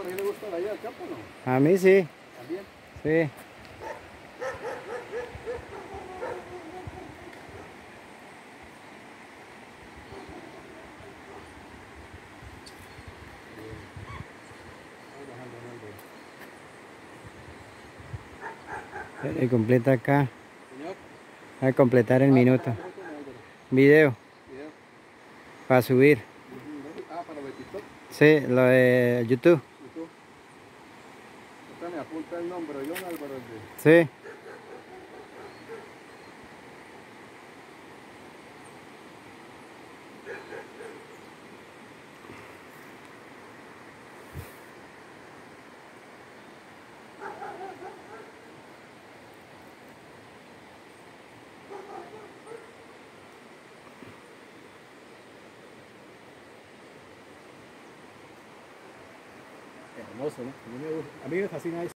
¿A mí le gusta la allá al campo o no? A mí sí. ¿También? Sí. Y completa acá. A completar el minuto. Video. Para subir. Ah, para TikTok, Sí, lo de YouTube. YouTube. Me apunta el nombre, John de- Sí. Hermoso, ¿no? A mí me, a mí me fascina eso.